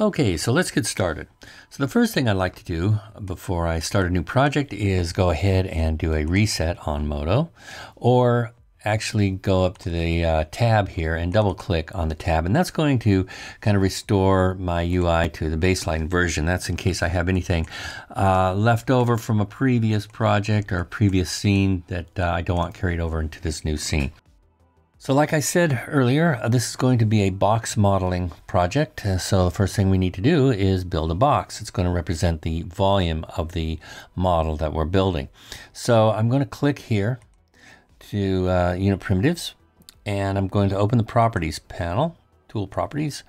Okay, so let's get started. So the first thing I'd like to do before I start a new project is go ahead and do a reset on Modo or actually go up to the uh, tab here and double click on the tab and that's going to kind of restore my UI to the baseline version. That's in case I have anything uh, left over from a previous project or a previous scene that uh, I don't want carried over into this new scene. So like I said earlier, uh, this is going to be a box modeling project. Uh, so the first thing we need to do is build a box. It's going to represent the volume of the model that we're building. So I'm going to click here to uh, unit primitives and I'm going to open the properties panel tool properties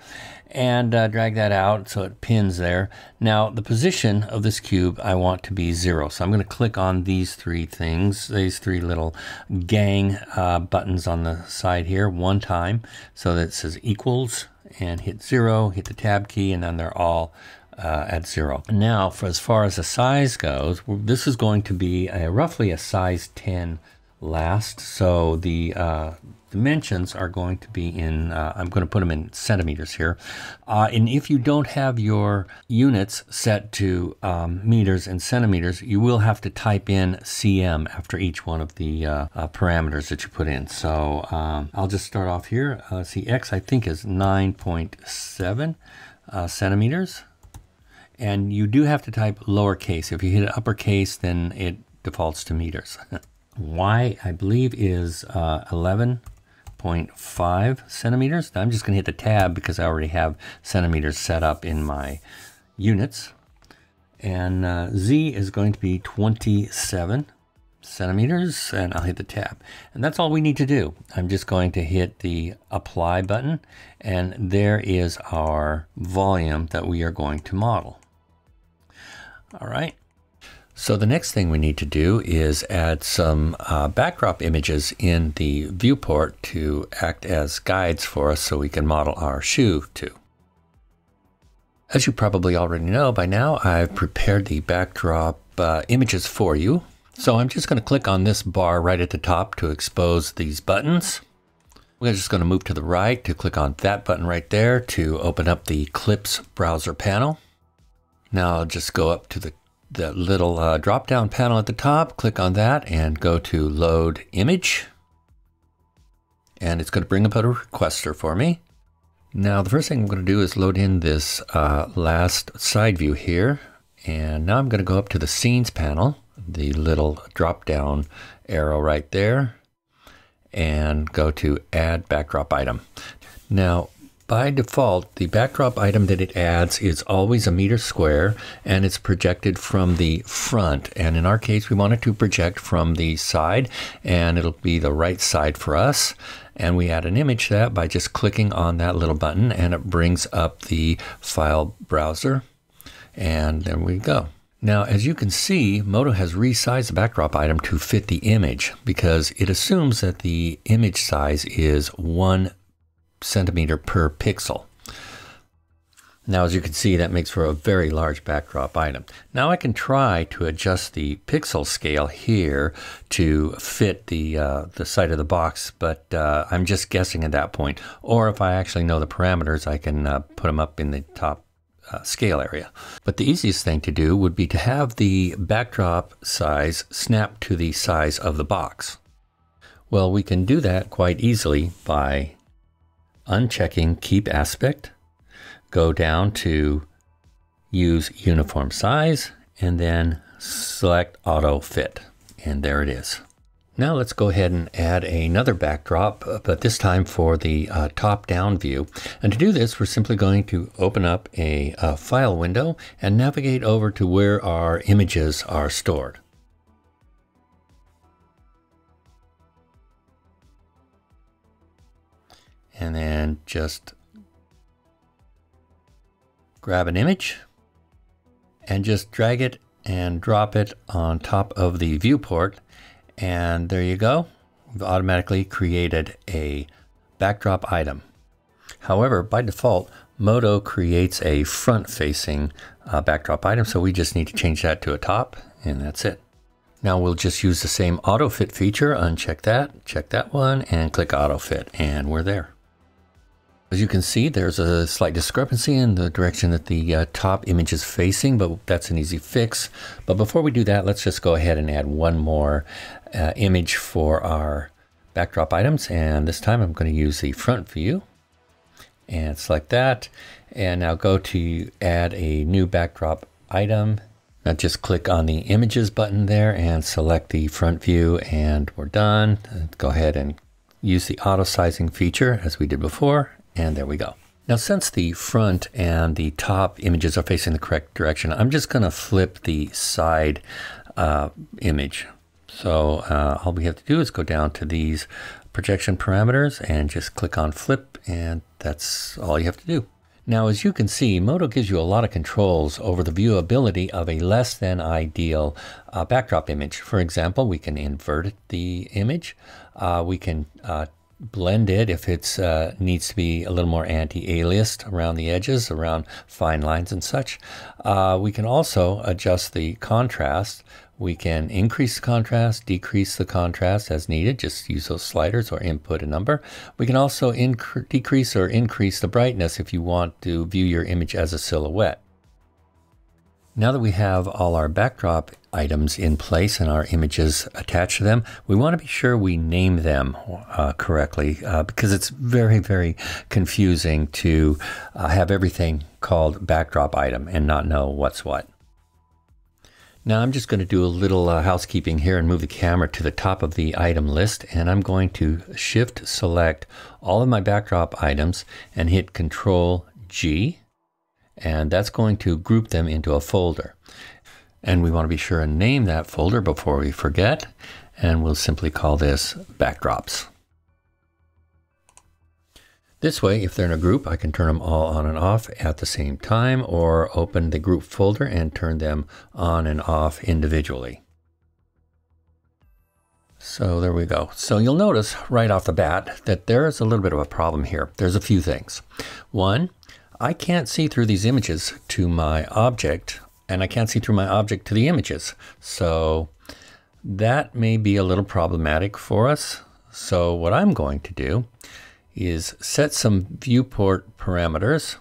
and uh, drag that out so it pins there. Now the position of this cube I want to be zero. So I'm going to click on these three things, these three little gang uh, buttons on the side here one time so that says equals and hit zero, hit the tab key and then they're all uh, at zero. Now for as far as the size goes, this is going to be a, roughly a size 10 last. So the uh, dimensions are going to be in, uh, I'm going to put them in centimeters here. Uh, and if you don't have your units set to um, meters and centimeters, you will have to type in cm after each one of the uh, uh parameters that you put in. So um, I'll just start off here. Uh, see, x I think is 9.7 uh, centimeters. And you do have to type lowercase. If you hit uppercase, then it defaults to meters. y, I believe, is 11 0.5 centimeters. Now I'm just going to hit the tab because I already have centimeters set up in my units. And uh, Z is going to be 27 centimeters and I'll hit the tab. And that's all we need to do. I'm just going to hit the apply button and there is our volume that we are going to model. All right. So the next thing we need to do is add some uh, backdrop images in the viewport to act as guides for us so we can model our shoe to. As you probably already know by now, I've prepared the backdrop uh, images for you. So I'm just going to click on this bar right at the top to expose these buttons. We're just going to move to the right to click on that button right there to open up the Clips browser panel. Now I'll just go up to the the little uh, drop down panel at the top, click on that and go to load image. And it's going to bring up a requester for me. Now the first thing I'm going to do is load in this uh, last side view here. And now I'm going to go up to the scenes panel, the little drop down arrow right there, and go to add backdrop item. Now by default, the backdrop item that it adds is always a meter square and it's projected from the front. And in our case, we want it to project from the side and it'll be the right side for us. And we add an image to that by just clicking on that little button and it brings up the file browser. And there we go. Now, as you can see, Modo has resized the backdrop item to fit the image because it assumes that the image size is one centimeter per pixel. Now, as you can see, that makes for a very large backdrop item. Now I can try to adjust the pixel scale here to fit the, uh, the side of the box, but uh, I'm just guessing at that point. Or if I actually know the parameters, I can uh, put them up in the top uh, scale area. But the easiest thing to do would be to have the backdrop size snap to the size of the box. Well, we can do that quite easily by unchecking keep aspect, go down to use uniform size, and then select auto fit. And there it is. Now let's go ahead and add another backdrop, but this time for the uh, top-down view. And to do this, we're simply going to open up a, a file window and navigate over to where our images are stored. And then just grab an image and just drag it and drop it on top of the viewport. And there you go. We've automatically created a backdrop item. However by default Modo creates a front facing uh, backdrop item so we just need to change that to a top and that's it. Now we'll just use the same auto fit feature uncheck that check that one and click auto fit and we're there As you can see, there's a slight discrepancy in the direction that the uh, top image is facing, but that's an easy fix. But before we do that, let's just go ahead and add one more uh, image for our backdrop items. And this time I'm going to use the front view and select that. And now go to add a new backdrop item. Now just click on the images button there and select the front view and we're done. Go ahead and use the auto sizing feature as we did before and there we go. Now, since the front and the top images are facing the correct direction, I'm just going to flip the side uh, image. So uh, all we have to do is go down to these projection parameters and just click on flip and that's all you have to do. Now, as you can see, Modo gives you a lot of controls over the viewability of a less than ideal uh, backdrop image. For example, we can invert the image. Uh, we can uh, blend it if it uh, needs to be a little more anti-aliased around the edges, around fine lines and such. Uh, we can also adjust the contrast. We can increase the contrast, decrease the contrast as needed. Just use those sliders or input a number. We can also decrease or increase the brightness if you want to view your image as a silhouette. Now that we have all our backdrop items in place and our images attached to them, we want to be sure we name them uh, correctly uh, because it's very, very confusing to uh, have everything called backdrop item and not know what's what. Now I'm just going to do a little uh, housekeeping here and move the camera to the top of the item list and I'm going to shift select all of my backdrop items and hit control G and that's going to group them into a folder. And we want to be sure and name that folder before we forget, and we'll simply call this backdrops. This way, if they're in a group, I can turn them all on and off at the same time, or open the group folder and turn them on and off individually. So there we go. So you'll notice right off the bat that there is a little bit of a problem here. There's a few things. One, I can't see through these images to my object, and I can't see through my object to the images. So that may be a little problematic for us. So what I'm going to do is set some viewport parameters.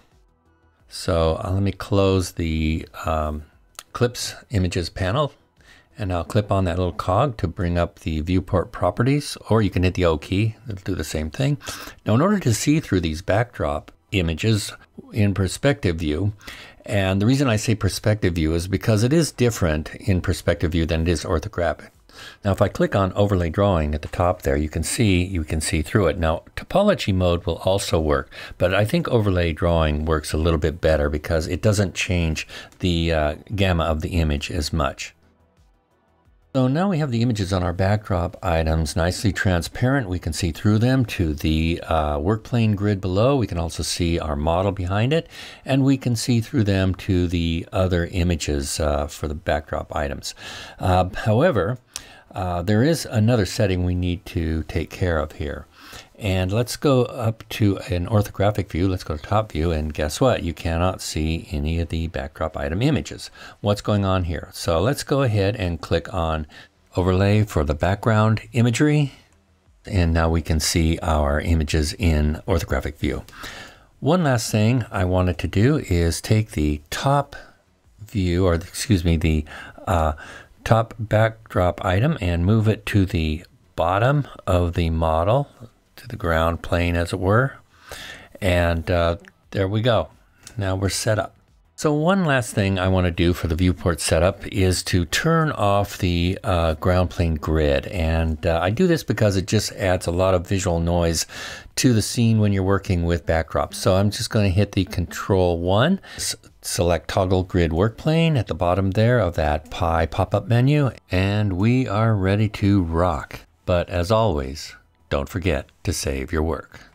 So uh, let me close the um, Clips Images panel and I'll clip on that little cog to bring up the viewport properties, or you can hit the O key, it'll do the same thing. Now in order to see through these backdrop images, in perspective view. And the reason I say perspective view is because it is different in perspective view than it is orthographic. Now, if I click on overlay drawing at the top there, you can see you can see through it. Now, topology mode will also work, but I think overlay drawing works a little bit better because it doesn't change the uh, gamma of the image as much. So now we have the images on our backdrop items nicely transparent. We can see through them to the uh, work plane grid below. We can also see our model behind it, and we can see through them to the other images uh, for the backdrop items. Uh, however, uh, there is another setting we need to take care of here. And let's go up to an orthographic view. Let's go to top view. And guess what? You cannot see any of the backdrop item images. What's going on here? So let's go ahead and click on overlay for the background imagery. And now we can see our images in orthographic view. One last thing I wanted to do is take the top view, or excuse me, the uh, top backdrop item and move it to the bottom of the model the ground plane, as it were. And uh, there we go. Now we're set up. So one last thing I want to do for the viewport setup is to turn off the uh, ground plane grid. And uh, I do this because it just adds a lot of visual noise to the scene when you're working with backdrops. So I'm just going to hit the control one, select toggle grid work plane at the bottom there of that pie pop-up menu, and we are ready to rock. But as always, don't forget to save your work.